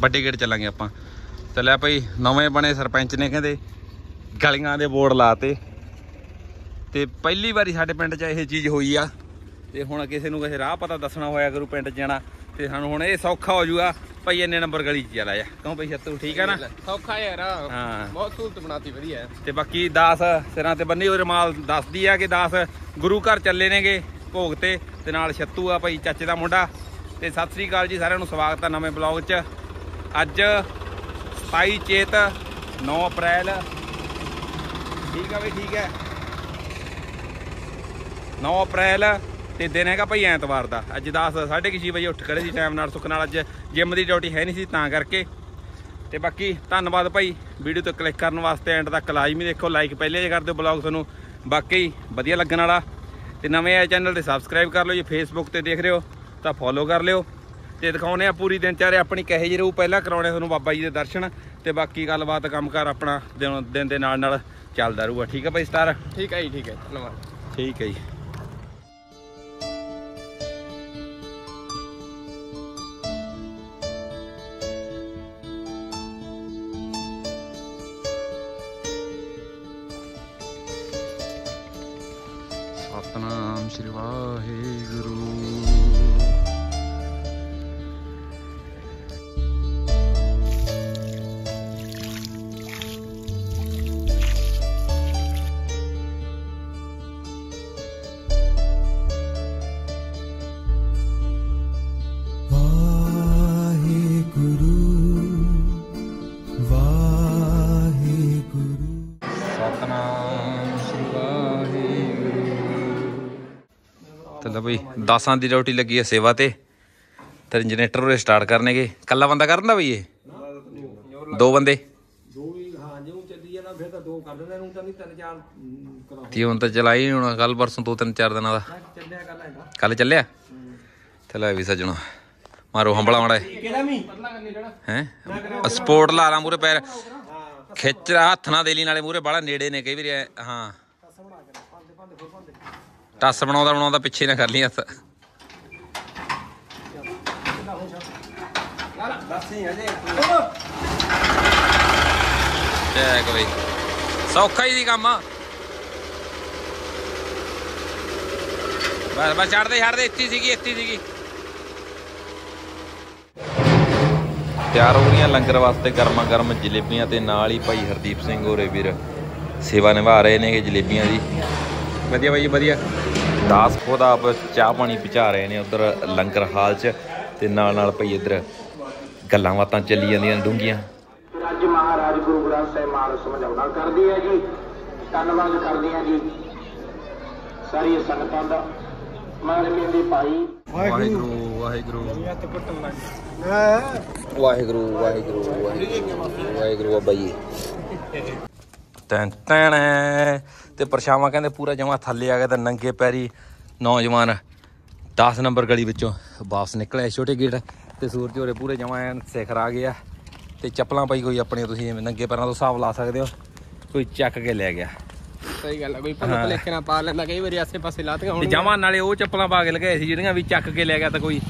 ਵੱਡੇ ਗੇਟ ਚੱਲਾਂਗੇ ਆਪਾਂ। ਤੇ ਲੈ ਭਾਈ ਨਵੇਂ ਬਣੇ ਸਰਪੰਚ ਨੇ ਕਹਿੰਦੇ ਗਲੀਆਂ ਦੇ ਬੋਰਡ ਲਾਤੇ। ਤੇ ਪਹਿਲੀ ਵਾਰੀ ਸਾਡੇ ਪਿੰਡ 'ਚ ਇਹ ਚੀਜ਼ ਹੋਈ ਆ। ਤੇ ਹੁਣ ਕਿਸੇ ਨੂੰ ਕਿਸੇ ਰਾਹ ਪਤਾ ਦੱਸਣਾ ਹੋਇਆ ਕਰੂ ਪਿੰਡ 'ਚ ਜਾਣਾ। ਤੇ ਸਾਨੂੰ ਹੁਣ ਇਹ ਸੌਖਾ ਹੋ ਜਾਊਗਾ ਭਾਈ ਇੰਨੇ ਨੰਬਰ ਗਲੀ 'ਚ ਚਲਾ ਜਾ ਕਿਉਂ ਭਾਈ ਤੂੰ ਠੀਕ ਆ ਨਾ? ਸੌਖਾ ਯਾਰ ਹਾਂ। ਬਹੁਤ ਸਹੂਲਤ ਬਣਾਤੀ ਵਧੀਆ। ਤੇ ਬਾਕੀ 10 ਸਿਰਾਂ ਤੇ ਬੰਨੀ ਹੋਈ ਰਮਾਲ ਦੱਸਦੀ ਆ ਕਿ 10 ਗੁਰੂ ਘਰ ਚੱਲੇ ਨੇਗੇ ਭੋਗ ਤੇ ਤੇ ਨਾਲ ਛੱਤੂ ਆ ਭਾਈ ਚਾਚੇ ਦਾ ਮੁੰਡਾ। ਤੇ ਸਤਿ ਸ੍ਰੀ ਅਕਾਲ ਜੀ ਸਾਰਿਆਂ ਨੂੰ ਸਵਾਗਤ ਆ ਨਵੇਂ ਬਲੌਗ 'ਚ। ਅੱਜ 27 ਚੇਤ 9 ਅਪ੍ਰੈਲ। ਠੀਕ ਆ ਬਈ ਠੀਕ ਹੈ। 9 ਅਪ੍ਰੈਲ ਤੇ ਦਿਨ ਹੈਗਾ ਭਾਈ ਐਤਵਾਰ ਦਾ। ਅੱਜ 10 6:30 ਵਜੇ ਉੱਠ ਖੜੇ ਸੀ ਟਾਈਮ ਨਾਲ, ਸੁੱਖ ਨਾਲ। ਅੱਜ ਜਿਮ ਦੀ ਡਿਊਟੀ ਹੈ ਨਹੀਂ ਸੀ ਤਾਂ ਕਰਕੇ। ਤੇ ਬਾਕੀ ਧੰਨਵਾਦ ਭਾਈ ਵੀਡੀਓ ਤੇ ਕਲਿੱਕ ਕਰਨ ਵਾਸਤੇ। ਐਂਡ ਤੱਕ ਲਾਜ਼ਮੀ ਦੇਖੋ। ਲਾਈਕ ਪਹਿਲੇ ਜੇ ਕਰਦੇ ਬਲੌਗ ਤੁਹਾਨੂੰ। ਬਾਕੀ ਵਧੀਆ ਲੱਗਣ ਵਾਲਾ। ਤੇ ਨਵੇਂ ਆਏ ਚੈਨਲ ਤੇ ਸਬਸਕ੍ਰਾਈਬ ਕਰ ਲਓ ਜੇ। ਫੇਸਬੁੱਕ ਤੇ ਦੇਖ ਰਹੇ ਹੋ ਤਾਂ ਫੋਲੋ ਕਰ ਲਿਓ। ਤੇ ਦਿਖਾਉਨੇ ਆ ਪੂਰੀ ਦਿਨਚਾਰਿਆ ਆਪਣੀ ਕਹੇ ਜਿਹੀ ਰਹੂ। ਪਹਿਲਾਂ ਕਰਾਉਣੇ ਤੁਹਾਨੂੰ ਬਾਬਾ ਜੀ ਦੇ ਦਰਸ਼ਨ ਤੇ ਬਾਕੀ ਗੱਲਬਾਤ ਕੰਮਕਾਰ ਆਪਣਾ ਦਿਨ ਦਿਨ ਦੇ ਨਾਲ ਨਾਲ ਚੱਲਦਾ ਰਹੂਗਾ। ਠੀਕ ਹੈ ਭਾਈ ਸਟਾਰ ਠੀਕ ਹੈ ਜੀ ਠੀਕ ਹੈ ਧੰਨਵਾਦ। ਠੀਕ ਹੈ ਜੀ। ਤੇ ਲੈ ਬਈ ਦਾਸਾਂ ਦੀ ਡਿਊਟੀ ਲੱਗੀ ਹੈ ਸੇਵਾ ਤੇ ਤੇ ਜਨਰੇਟਰ ਉਹ ਸਟਾਰਟ ਕਰਨਗੇ। ਕੱਲਾ ਬੰਦਾ ਕਰਦਾ ਬਈ ਇਹ? ਦੋ ਬੰਦੇ? ਦੋ ਵੀ ਹਾਂ ਜਿਉਂ ਚੱਲੀ ਜਾਣਾ ਫਿਰ ਤਾਂ ਦੋ ਕਰ ਦਿੰਦੇ ਨੂੰ ਤਾਂ ਨਹੀਂ ਤਿੰਨ ਚਾਰ ਕਰਾ ਕੀ ਹੁਣ ਤਾਂ ਚਲਾਈ ਹੁਣ ਕੱਲ ਪਰਸੋਂ ਦੋ ਤਿੰਨ ਚਾਰ ਦਿਨਾਂ ਦਾ। ਚੱਲਿਆ ਕਰ ਲੈਂਦਾ ਕੱਲ ਚੱਲਿਆ? ਤੇ ਲੈ ਵੀ ਸੱਜਣਾ ਮਾਰੋ ਹੰਬਲਾ ਮਾੜਾ ਕਿਹੜਾ ਮੀ ਹੈ? ਸਪੋਰਟ ਲਾ ਲਾ ਮੂਰੇ ਪੈਰ। ਖਿੱਚ ਹੱਥ ਨਾਲ ਦੇਲੀ ਨਾਲੇ ਮੂਰੇ ਬਾਹਲਾ ਨੇੜੇ ਨੇ ਕਈ ਵਾਰੀ ਐਂ, ਹਾਂ। ਟੱਸ ਬਣਾਉਂਦਾ ਬਣਾਉਂਦਾ ਪਿੱਛੇ ਨਾ ਕਰ ਲਈ ਹੱਥ। ਚੱਕ ਬਈ। ਸੌਖਾ ਹੀ ਦੀ ਕੰਮ। ਬਸ ਬਸ ਛੱਡ ਦੇ ਇੱਥੇ ਸੀਗੀ ਇੱਥੇ ਸੀਗੀ। ਤਿਆਰ ਹੋ ਰਹੀਆਂ ਲੰਗਰ ਵਾਸਤੇ ਗਰਮਾ ਗਰਮ ਜਲੇਬੀਆਂ ਤੇ ਨਾਲ ਹੀ ਭਾਈ ਹਰਦੀਪ ਸਿੰਘ ਹੋਰੇ ਵੀਰ ਸੇਵਾ ਨਿਭਾ ਰਹੇ ਨੇ ਜਲੇਬੀਆਂ ਦੀ। ਵਧੀਆ ਬਾਈ ਜੀ ਵਧੀਆ। ਦਾਸ ਖੁਦ ਆਪ ਚਾਹ ਪਾਣੀ ਪਹੁੰਚਾ ਰਹੇ ਨੇ ਉਧਰ ਲੰਗਰ ਹਾਲ 'ਚ ਤੇ ਨਾਲ ਨਾਲ ਭਾਈ ਇੱਧਰ ਗੱਲਾਂ ਬਾਤਾਂ ਚੱਲੀ ਜਾਂਦੀਆਂ ਡੂੰਗੀਆਂ ਅੱਜ ਮਹਾਰਾਜ ਗੁਰੂ ਗ੍ਰੰਥ ਸਾਹਿਬ ਮਾਨ ਸਮਝਾਉਣਾ ਕਰਦੀ ਹੈ ਜੀ। ਧੰਨਵਾਦ ਕਰਦੀ ਹਾਂ ਜੀ। ਸਾਰੀ ਸੰਗਤਾਂ ਦਾ। ਮਹਾਰਾਜ ਦੇ ਭਾਈ। ਵਾਹਿਗੁਰੂ। ਵਾਹਿਗੁਰੂ ਵਾਹਿਗੁਰੂ ਵਾਹਿਗੁਰੂ ਵਾਹਿਗੁਰੂ ਵਾਹਿਗੁਰੂ ਬਾਬਾ ਜੀ। ਤੈਨ ਤੈਨ ਤੇ ਪਰਛਾਵਾਂ ਕਹਿੰਦੇ ਪੂਰਾ ਜਮਾ ਥੱਲੇ ਆ ਗਿਆ ਤਾਂ ਨੰਗੇ ਪੈਰੀ ਨੌਜਵਾਨ 10 ਨੰਬਰ ਗਲੀ ਵਿੱਚੋਂ ਵਾਪਸ ਨਿਕਲੇ ਛੋਟੇ ਗੇਟ ਤੇ ਸੂਰਜ ਹੋਰੇ ਪੂਰੇ ਜਮਾ ਐਨ ਸਿਖਰ ਆ ਗਿਆ। ਤੇ ਚੱਪਲਾਂ ਪਾਈ ਕੋਈ ਆਪਣੀਆਂ ਤੁਸੀਂ ਨੰਗੇ ਪੈਰਾਂ ਤੋਂ ਹਿਸਾਬ ਲਾ ਸਕਦੇ ਹੋ। ਕੋਈ ਚੱਕ ਕੇ ਲੈ ਗਿਆ। ਸਹੀ ਗੱਲ ਹੈ ਕੋਈ ਭੁੱਲ ਭੁਲੇਖੇ ਨਾਲ ਪਾ ਲੈਂਦਾ ਕਈ ਵਾਰੀ ਆਸੇ ਪਾਸੇ ਲਾਤੀਆਂ ਹੁਣ ਜਮਾਂ ਨਾਲੇ ਉਹ ਚੱਪਲਾਂ ਪਾ ਕੇ ਲਗਾਏ ਸੀ ਜਿਹੜੀਆਂ ਵੀ ਚੱਕ ਕੇ ਲੈ ਗਿਆ ਤਾਂ ਕੋਈ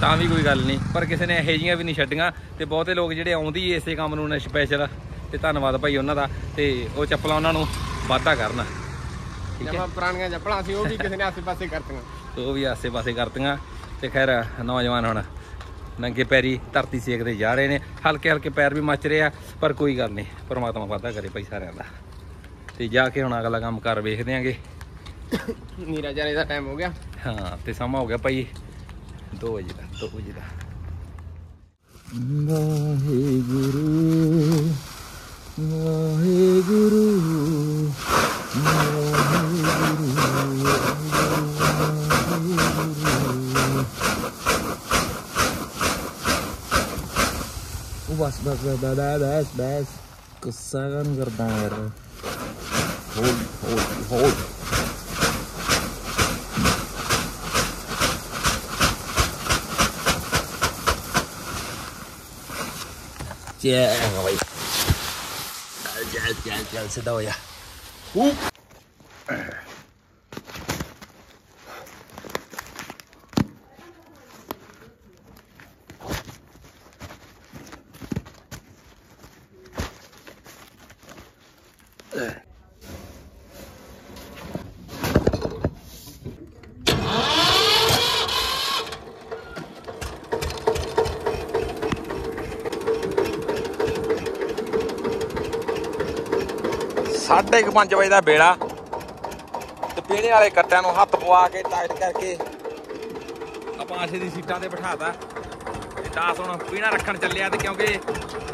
ਤਾਂ ਵੀ ਕੋਈ ਗੱਲ ਨਹੀਂ। ਪਰ ਕਿਸੇ ਨੇ ਇਹੋ ਜੀਆਂ ਵੀ ਨਹੀਂ ਛੱਡੀਆਂ ਤੇ ਬਹੁਤੇ ਲੋਕ ਜਿਹੜੇ ਆਉਂਦੀ ਇਸੇ ਕੰਮ ਨੂੰ ਨੇ ਸਪੈਸ਼ਲ। ਤੇ ਧੰਨਵਾਦ ਭਾਈ ਉਹਨਾਂ ਦਾ ਤੇ ਉਹ ਚੱਪਲਾਂ ਉਹਨਾਂ ਨੂੰ ਵਾਧਾ ਕਰਨ। ਠੀਕ ਹੈ। ਪੁਰਾਣੀਆਂ ਚੱਪਲਾਂ ਸੀ ਉਹ ਵੀ ਕਿਸੇ ਨੇ ਆਸੇ ਪਾਸੇ ਕਰਤੀਆਂ। ਤੇ ਉਹ ਵੀ ਆਸੇ-ਪਾਸੇ ਕਰਤੀਆਂ। ਤੇ ਖੈਰ ਨੌਜਵਾਨ ਹੁਣ ਨੰਗੇ ਪੈਰੀ ਧਰਤੀ ਸੇਕਦੇ ਜਾ ਰਹੇ ਨੇ। ਹਲਕੇ ਹਲਕੇ ਪੈਰ ਵੀ ਮੱਚ ਰਹੇ ਆ ਪਰ ਕੋਈ ਗੱਲ ਨਹੀਂ ਪਰਮਾਤਮਾ ਵਾਧਾ ਕਰੇ ਭਾਈ ਸਾਰਿਆਂ ਦਾ। ਤੇ ਜਾ ਕੇ ਹੁਣ ਅਗਲਾ ਕੰਮ ਕਰ ਵੇਖਦੇ ਆਂਗੇ ਨੀਰਾ ਜਾਣੇ ਦਾ ਟਾਈਮ ਹੋ ਗਿਆ। ਹਾਂ ਤੇ ਸਮਾਂ ਹੋ ਗਿਆ ਭਾਈ 2 ਵਜੇ ਦਾ 2 ਵਜੇ ਦਾ। ਵਾਹਿਗੁਰੂ। ਵਾਹਿਗੁਰੂ ਉਹ ਬਸ ਬਸ ਬਸ ਬਸ ਬਸ ਬਸ ਗੁੱਸਾ ਕਰਨ ਕਰਦਾ ਯਾਰ ਹੋਲ ਹੋਲ ਹੋਲ ਚੱਲ 点点点，再等。5:30 ਵਜੇ ਦਾ ਵੇਲਾ। ਤੇ ਪੀਣੇ ਵਾਲੇ ਕੱਟਿਆਂ ਨੂੰ ਹੱਥ ਪਵਾ ਕੇ ਟਾਈਟ ਕਰਕੇ ਆਪਾਂ ਆਸ਼ੇ ਦੀ ਸੀਟਾਂ ਤੇ ਬਿਠਾਤਾ। ਤੇ ਤਾਂ ਹੁਣ ਪੀਣਾ ਰੱਖਣ ਚੱਲਿਆ ਤੇ ਕਿਉਂਕਿ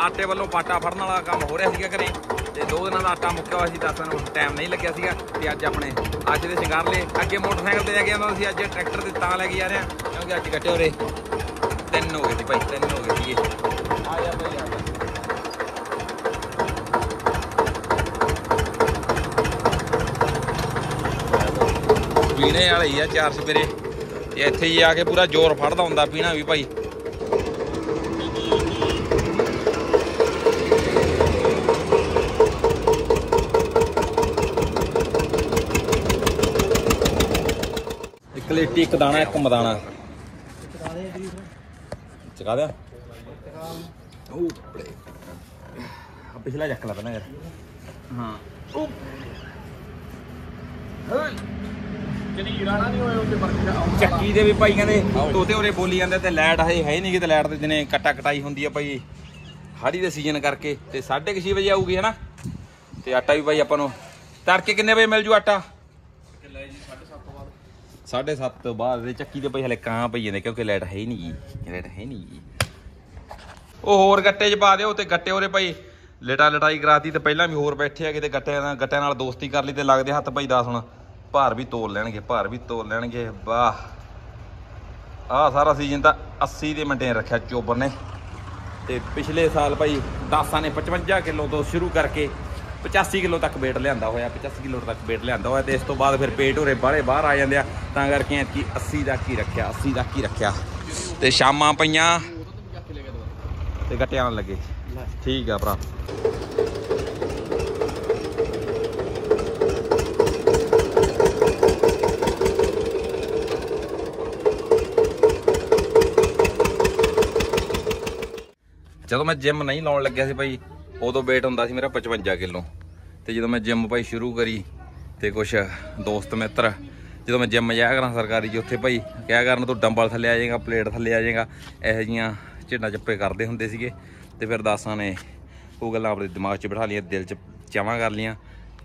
ਆਟੇ ਵੱਲੋਂ ਬਾਟਾ ਫੜਨ ਵਾਲਾ ਕੰਮ ਹੋ ਰਿਹਾ ਸੀਗਾ ਘਰੇ। ਤੇ ਦੋ ਦਿਨਾਂ ਦਾ ਆਟਾ ਮੁੱਕਿਆ ਹੋਇਆ ਸੀ, ਦਾਸਾਂ ਨੂੰ ਟਾਈਮ ਨਹੀਂ ਲੱਗਿਆ ਸੀਗਾ। ਤੇ ਅੱਜ ਆਪਣੇ, ਅੱਜ ਦੇ ਸ਼ਿੰਗਾਰ ਲਏ। ਅੱਗੇ ਮੋਟਰਸਾਈਕਲ ਤੇ ਲੈ ਕੇ ਆਉਂਦਾ ਸੀ, ਅੱਜ ਟਰੈਕਟਰ ਤੇ ਤਾਂ ਲੈ ਕੇ ਜਾ ਰਿਹਾ। ਕਿਉਂਕਿ ਅੱਜ ਕੱਟੇ ਹੋਰੇ ਤਿੰਨ ਹੋ ਗਏ ਸੀ ਭਾਈ, ਤਿੰਨ ਹੋ ਗਏ ਸੀਗੇ। ਆ ਜਾ ਭਾਈ, ਆ ਪੀਣੇ ਵਾਲੇ ਹੀ ਆ ਚਾਰ ਸਵੇਰੇ। ਤੇ ਇੱਥੇ ਹੀ ਆ ਕੇ ਪੂਰਾ ਜ਼ੋਰ ਫੜਦਾ ਹੁੰਦਾ ਪੀਣਾ ਵੀ ਭਾਈ। ਇੱਕ ਲੇਟੀ ਇੱਕ ਦਾਣਾ ਇੱਕ ਮਦਾਨਾ ਚਕਾ ਦਿਆ ਉਹ ਪਿਛਲਾ ਚੱਕ ਲਾ ਪਹਿਲਾਂ ਯਾਰ। ਹਾਂ। ਚੱਕੀ ਦੇ ਵੀ ਭਾਈ ਕਹਿੰਦੇ ਤੋਤੇ ਉਰੇ ਬੋਲੀ ਜਾਂਦੇ ਤੇ ਲਾਈਟ ਹਜੇ ਹੈ ਨਹੀਂ ਕਿ ਤੇ ਲਾਈਟ ਦੇ ਦਿਨੇ ਕੱਟਾ ਕਟਾਈ ਹੁੰਦੀ ਆ ਭਾਈ। ਹਾੜੀ ਦੇ ਸੀਜ਼ਨ ਕਰਕੇ ਤੇ 6:30 ਵਜੇ ਆਊਗੀ ਹਨਾ? ਤੇ ਆਟਾ ਵੀ ਭਾਈ ਆਪਾਂ ਨੂੰ ਤੜਕੇ ਕਿੰਨੇ ਵਜੇ ਮਿਲ ਜੂ ਆਟਾ? 7:30 ਤੋਂ ਬਾਅਦ। ਦੇ ਚੱਕੀ ਦੇ ਭਾਈ ਹਲੇ ਕਾਂ ਪਈ ਜਾਂਦੇ ਕਿਉਂਕਿ ਲਾਈਟ ਹੈ ਨਹੀਂ ਗੀ ਲਾਈਟ ਹੈ ਨਹੀਂ ਗੀ ਉਹ ਹੋਰ ਗੱਟੇ 'ਚ ਪਾ ਦਿਓ ਤੇ ਗੱਟੇ ਉਰੇ ਭਾਈ ਲੇਟਾ ਲਟਾਈ ਕਰਾਤੀ ਤੇ ਪਹਿਲਾਂ ਵੀ ਹੋਰ ਬੈਠੇ ਆ ਕਿਤੇ ਗੱਟਿਆਂ ਨਾਲ ਗੱਟਿਆਂ ਨਾਲ ਦੋਸਤੀ ਕਰ ਲਈ ਤੇ ਲੱਗਦੇ ਹੱਥ ਭਾਈ ਦੱਸ ਹੁਣ। ਭਾਰ ਵੀ ਤੋਲ ਲੈਣਗੇ, ਭਾਰ ਵੀ ਤੋਲ ਲੈਣਗੇ, ਵਾਹ। ਆਹ ਸਾਰਾ ਸੀਜ਼ਨ ਤਾਂ 80 ਦੇ ਮਿੰਟੇ ਰੱਖਿਆ ਚੋਬਰ ਨੇ। ਤੇ ਪਿਛਲੇ ਸਾਲ ਭਾਈ ਦਾਸਾਂ ਨੇ 55 ਕਿਲੋ ਤੋਂ ਸ਼ੁਰੂ ਕਰਕੇ 85 ਕਿਲੋ ਤੱਕ weight ਲਿਆਂਦਾ ਹੋਇਆ 85 ਕਿਲੋ ਤੱਕ weight ਲਿਆਂਦਾ ਹੋਇਆ ਤੇ ਇਸ ਤੋਂ ਬਾਅਦ ਫਿਰ ਪੇਟ ਹੋਰੇ ਬਾਹਲੇ ਬਾਹਰ ਆ ਜਾਂਦੇ ਆ। ਤਾਂ ਕਰਕੇ ਐਤਕੀ 80 ਤੱਕ ਹੀ ਰੱਖਿਆ 80 ਦਾ ਕੀ ਰੱਖਿਆ। ਤੇ ਸ਼ਾਮਾਂ ਪਈਆਂ ਤੇ ਗੱਟਿਆਂ ਨਾਲ ਲੱਗੇ। ਠੀਕ ਆ ਭਰਾ। ਜਦੋਂ ਮੈਂ ਜਿਮ ਨਹੀਂ ਲਾਉਣ ਲੱਗਿਆ ਸੀ ਭਾਈ ਉਦੋਂ weight ਹੁੰਦਾ ਸੀ ਮੇਰਾ 55 ਕਿਲੋ। ਤੇ ਜਦੋਂ ਮੈਂ ਜਿਮ ਭਾਈ ਸ਼ੁਰੂ ਕਰੀ ਤੇ ਕੁਛ ਦੋਸਤ ਮਿੱਤਰ, ਜਦੋਂ ਮੈਂ ਜਿਮ ਜਾਇਆ ਕਰਾਂ ਸਰਕਾਰੀ ਜੀ, ਉੱਥੇ ਭਾਈ ਕਿਹਾ ਕਰਨ, ਤੂੰ ਡੰਬਲ ਥੱਲੇ ਆ ਜਾਏਗਾ ਪਲੇਟ ਥੱਲੇ ਆ ਜਾਏਗਾ, ਇਹੋ ਜੀਆਂ ਝਿੰਡਾ ਚੱਪੇ ਕਰਦੇ ਹੁੰਦੇ ਸੀਗੇ। ਤੇ ਫਿਰ ਦਾਸਾਂ ਨੇ ਉਹ ਗੱਲਾਂ ਆਪਣੇ ਦਿਮਾਗ 'ਚ ਬਿਠਾ ਲਈਆਂ, ਦਿਲ 'ਚ ਚਾਵਾਂ ਕਰ ਲਈਆਂ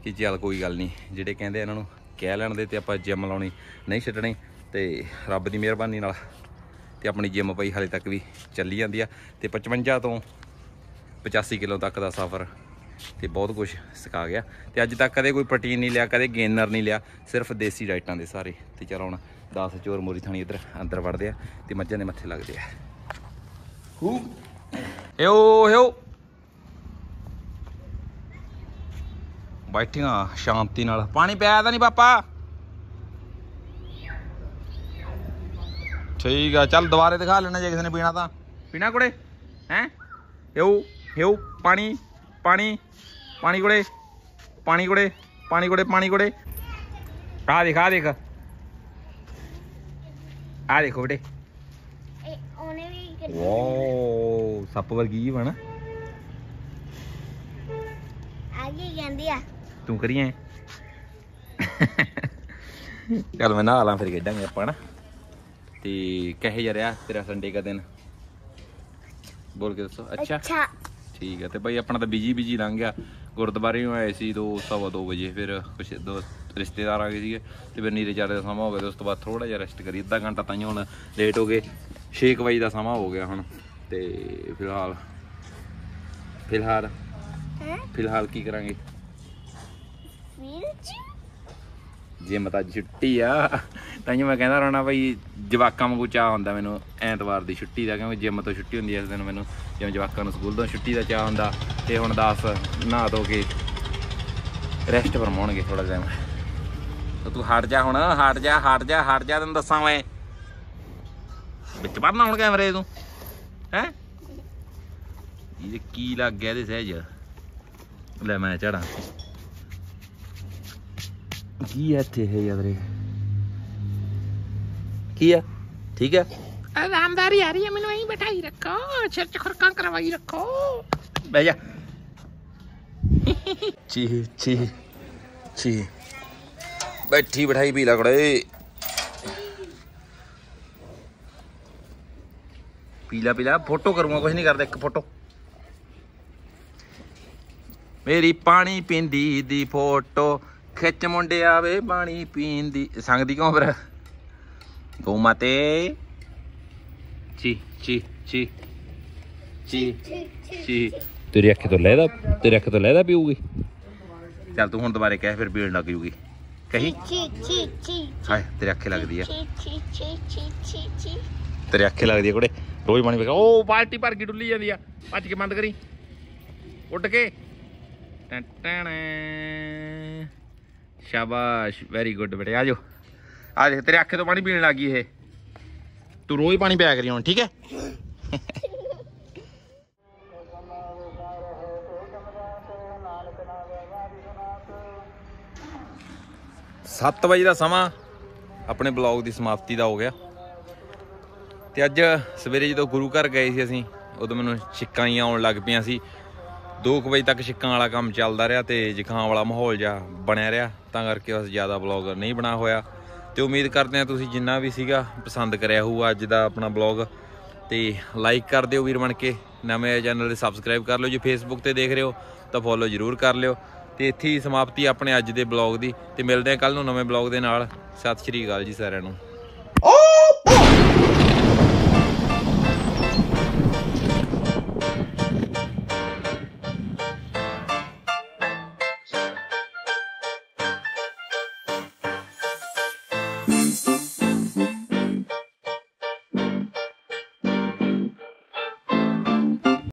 ਕਿ ਚੱਲ ਕੋਈ ਗੱਲ ਨਹੀਂ, ਜਿਹੜੇ ਕਹਿੰਦੇ ਇਹਨਾਂ ਨੂੰ ਕਹਿ ਲੈਣ ਦੇ ਤੇ ਆਪਾਂ ਜਿਮ ਲਾਉਣੀ ਨਹੀਂ ਛੱਡਣੀ ਤੇ ਰੱਬ ਦੀ ਮਿਹਰਬਾਨੀ ਨਾਲ ਤੇ ਆਪਣੀ ਜਿਮ ਪਈ ਹਾਲੇ ਤੱਕ ਵੀ ਚੱਲੀ ਜਾਂਦੀ ਆ। ਤੇ 55 ਤੋਂ 85 ਕਿਲੋ ਤੱਕ ਦਾ ਸਫ਼ਰ ਤੇ ਬਹੁਤ ਕੁਝ ਸਿਖਾ ਗਿਆ। ਤੇ ਅੱਜ ਤੱਕ ਕਦੇ ਕੋਈ ਪ੍ਰੋਟੀਨ ਨਹੀਂ ਲਿਆ ਕਦੇ ਗੇਨਰ ਨਹੀਂ ਲਿਆ ਸਿਰਫ ਦੇਸੀ ਡਾਈਟਾਂ ਦੇ ਸਾਰੇ। ਤੇ ਚਲ ਹੁਣ 10 ਚੋਰ ਮੋਰੀ ਥਾਣੀ ਇੱਧਰ ਅੰਦਰ ਵੜਦੇ ਆ ਤੇ ਮੱਝਾਂ ਦੇ ਮੱਥੇ ਲੱਗਦੇ ਆ। ਹੂ। ਹਿਓ ਹਿਓ ਬੈਠੀਆਂ ਸ਼ਾਂਤੀ ਨਾਲ। ਪਾਣੀ ਪਿਆ ਤਾਂ ਨਹੀਂ ਪਾਪਾ? ਠੀਕ ਆ ਚੱਲ ਦੁਬਾਰੇ ਦਿਖਾ ਲੈਣਾ ਜੇ ਕਿਸੇ ਨੇ ਪੀਣਾ ਤਾਂ। ਪੀਣਾ ਕੁੜੇ ਹੈ? ਹਿਓ ਹਿਓ ਪਾਣੀ ਪਾਣੀ ਪਾਣੀ ਕੁੜੇ ਪਾਣੀ ਕੁੜੇ ਪਾਣੀ ਕੁੜੇ ਪਾਣੀ ਕੁੜੇ। ਆ ਦੇਖ ਆ ਦੇਖ। ਆ ਦੇਖੋ ਬੇਟੇ। ਇਹ ਉਹਨੇ ਵੀ ਵਾਓ ਸੱਪ ਵਰਗੀ ਜੀ ਬਣ। ਆਗੇ ਕਹਿੰਦੀ ਆ। ਤੂੰ ਕਰੀਏ ਚੱਲ ਮੈਂ ਨਹਾ ਲਾਂ ਫਿਰ ਖੇਡਾਂਗੇ ਆਪਾਂ ਨਾ ਤੇ ਕਹੇ ਜਾ ਰਿਹਾ ਤੇਰਾ ਸੰਡੇ ਦਾ ਦਿਨ ਬੋਲ ਕੇ ਦੱਸੋ ਅੱਛਾ ਅੱਛਾ ਠੀਕ ਹੈ ਤੇ ਭਾਈ ਆਪਣਾ ਤਾਂ ਬਿਜ਼ੀ ਬਿਜ਼ੀ ਲੰਘ ਗਿਆ ਗੁਰਦੁਆਰੇ ਨੂੰ ਆਏ ਸੀ 2 ਸਵਾ 2 ਵਜੇ ਫਿਰ ਕੁਛ ਦੋ ਰਿਸ਼ਤੇਦਾਰ ਆ ਗਏ ਸੀਗੇ ਤੇ ਫਿਰ ਨੀਰੇ ਚਾਰੇ ਦਾ ਸਮਾਂ ਹੋ ਗਿਆ ਤੇ ਉਸ ਤੋਂ ਬਾਅਦ ਥੋੜਾ ਜਿਹਾ ਰੈਸਟ ਕਰੀ ਅੱਧਾ ਘੰਟਾ ਤਾਂ ਹੁਣ ਲੇਟ ਹੋ ਗਏ 6 ਵਜੇ ਦਾ ਸਮਾਂ ਹੋ ਗਿਆ ਹੁਣ ਤੇ ਫਿਲਹਾਲ ਫਿਲਹਾਲ ਹੈ ਫਿਲਹਾਲ ਕੀ ਕਰਾਂਗੇ ਜਿਮ ਤਾਂ ਛੁੱਟੀ ਆ ਤਾਂ ਮੈਂ ਕਹਿੰਦਾ ਰਹਿਣਾ ਬਈ ਜਵਾਕਾਂ ਵਾਂਗੂ ਚਾਹ ਹੁੰਦਾ ਮੈਨੂੰ ਐਤਵਾਰ ਦੀ ਛੁੱਟੀ ਦਾ, ਕਿਉਂਕਿ ਜਿਮ ਤੋਂ ਛੁੱਟੀ ਹੁੰਦੀ ਐ ਇਸ ਦਿਨ ਮੈਨੂੰ, ਜਿਵੇਂ ਜਵਾਕਾਂ ਨੂੰ ਸਕੂਲ ਤੋਂ ਛੁੱਟੀ ਦਾ ਚਾਹ ਹੁੰਦਾ ਤੇ ਹੁਣ 10 ਨਹਾ ਧੋ ਕੇ ਰੈਸਟ ਫਰਮਾਉਣਗੇ ਥੋੜਾ ਟਾਈਮ ਤਾਂ ਤੂੰ ਹਟ ਜਾ ਹੁਣ, ਹਟ ਜਾ ਹਟ ਜਾ ਹਟ ਜਾ ਤੈਨੂੰ ਦੱਸਾਂ ਮੈਂ। ਵਿੱਚ ਪੜਨਾ ਹੁਣ ਕੈਮਰੇ ਤੂੰ, ਹੈ? ਇਹ ਕੀ ਲੱਗ ਗਿਆ ਇਹਦੇ ਸਹਿਜ। ਲੈ ਮੈਂ ਚੜਾ ਕੀ ਹੈ ਇੱਥੇ ਹੈ ਯਾਰ ਕੀ ਆ ਠੀਕ ਹੈ ਆਰਾਮਦਾਰੀ ਆ ਰਹੀ ਹੈ ਮੈਨੂੰ ਐਂ ਬਿਠਾਈ ਰੱਖੋ ਸਿਰ ਚ ਖੁਰਕਾਂ ਕਰਵਾਈ ਰੱਖੋ ਬਹਿ ਜਾ ਚੀ ਚੀ ਚੀ ਬੈਠੀ ਬਿਠਾਈ ਪੀ ਲਕੜੇ ਪੀਲਾ ਪੀਲਾ ਫੋਟੋ ਕਰੂੰਗਾ ਕੁਝ ਨਹੀਂ ਕਰਦਾ ਇੱਕ ਫੋਟੋ ਮੇਰੀ ਪਾਣੀ ਪੀਂਦੀ ਦੀ ਫੋਟੋ ਖਿੱਚ ਮੁੰਡਿਆ ਵੇ ਪਾਣੀ ਪੀਣ ਦੀ ਸੰਗਦੀ ਕਿਉਂ ਫਿਰ ਗਊ ਮਾਤੇ ਚੀ ਚੀ ਚੀ ਚੀ ਚੀ ਤੇਰੀ ਅੱਖ ਤੋਂ ਲੈਦਾ ਤੇਰੀ ਅੱਖ ਤੋਂ ਲੈਦਾ ਪੀਊਗੀ ਚੱਲ ਤੂੰ ਹੁਣ ਦੁਬਾਰੇ ਕਹਿ ਫਿਰ ਪੀਣ ਲੱਗ ਜੂਗੀ ਕਹੀਂ ਚੀ ਚੀ ਚੀ ਹਾਏ ਤੇਰੇ ਅੱਖੇ ਲੱਗਦੀ ਆ ਚੀ ਚੀ ਚੀ ਚੀ ਚੀ ਤੇਰੇ ਅੱਖੇ ਲੱਗਦੀ ਆ ਕੁੜੇ ਰੋਜ਼ ਪਾਣੀ ਪੀਗਾ ਉਹ ਬਾਲਟੀ ਭਰ ਕੇ ਡੁੱਲੀ ਜਾਂਦੀ ਆ ਭੱਜ ਕੇ ਬੰਦ ਕਰੀ ਉੱਡ ਕੇ ਟੈਂ ਟੈਂ ਸ਼ਾਬਾਸ਼ ਵੈਰੀ ਗੁੱਡ ਬੇਟੇ ਆ ਜਾਓ ਆ ਦੇਖ, ਤੇਰੇ ਅੱਖੇ ਤੋਂ ਪਾਣੀ ਪੀਣ ਲੱਗੀ ਇਹ। ਤੂੰ ਰੋਜ਼ ਪਾਣੀ ਪਿਆ ਕਰੀ ਹੁਣ, ਠੀਕ ਹੈ? ਸੱਤ ਵਜੇ ਦਾ ਸਮਾਂ ਆਪਣੇ ਬਲੌਗ ਦੀ ਸਮਾਪਤੀ ਦਾ ਹੋ ਗਿਆ। ਤੇ ਅੱਜ ਸਵੇਰੇ ਜਦੋਂ ਗੁਰੂ ਘਰ ਗਏ ਸੀ ਅਸੀਂ, ਉਦੋਂ ਮੈਨੂੰ ਛਿੱਕਾਂ ਹੀ ਆਉਣ ਲੱਗ ਪਈਆਂ ਸੀ। 2 ਵਜੇ ਤੱਕ ਛਿੱਕਾਂ ਵਾਲਾ ਕੰਮ ਚੱਲਦਾ ਰਿਹਾ ਤੇ ਜ਼ੁਕਾਮ ਵਾਲਾ ਮਾਹੌਲ ਜਿਹਾ ਬਣਿਆ ਰਿਹਾ, ਤਾਂ ਕਰਕੇ ਬਸ ਜ਼ਿਆਦਾ ਬਲੌਗ ਨਹੀਂ ਬਣਾ ਹੋਇਆ। ਤੇ ਉਮੀਦ ਕਰਦੇ ਹਾਂ ਤੁਸੀਂ ਜਿੰਨਾ ਵੀ ਸੀਗਾ ਪਸੰਦ ਕਰਿਆ ਹੋਊਗਾ ਅੱਜ ਦਾ ਆਪਣਾ ਬਲੌਗ। ਤੇ ਲਾਈਕ ਕਰ ਦਿਓ ਵੀਰ ਬਣ ਕੇ। ਨਵੇਂ ਚੈਨਲ ਦੇ ਸਬਸਕ੍ਰਾਈਬ ਕਰ ਲਿਓ ਜੇ। ਫੇਸਬੁੱਕ ਤੇ ਦੇਖ ਰਹੇ ਹੋ ਤਾਂ ਫੋਲੋ ਜ਼ਰੂਰ ਕਰ ਲਿਓ। ਤੇ ਇੱਥੇ ਹੀ ਸਮਾਪਤੀ ਆਪਣੇ ਅੱਜ ਦੇ ਬਲੌਗ ਦੀ। ਤੇ ਮਿਲਦੇ ਹਾਂ ਕੱਲ ਨੂੰ ਨਵੇਂ ਬਲੌਗ ਦੇ ਨਾਲ। ਸਤਿ ਸ਼੍ਰੀ ਅਕਾਲ ਜੀ ਸਾਰਿਆਂ ਨੂੰ।